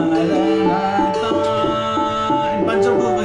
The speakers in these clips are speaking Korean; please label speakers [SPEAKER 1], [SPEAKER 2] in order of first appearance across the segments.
[SPEAKER 1] மரணத்தான் பஞ்சபூத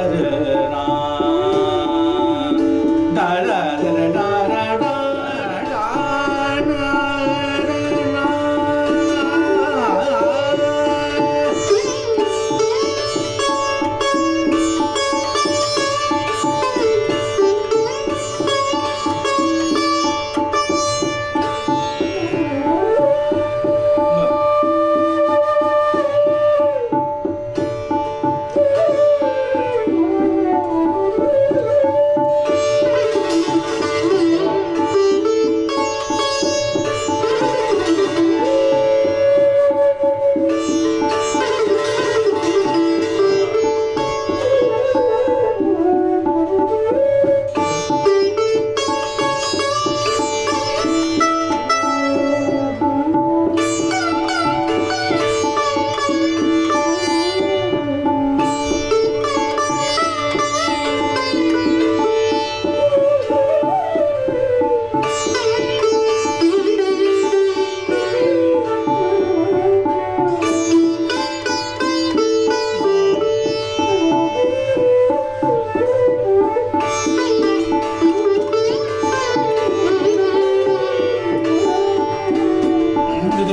[SPEAKER 1] 나를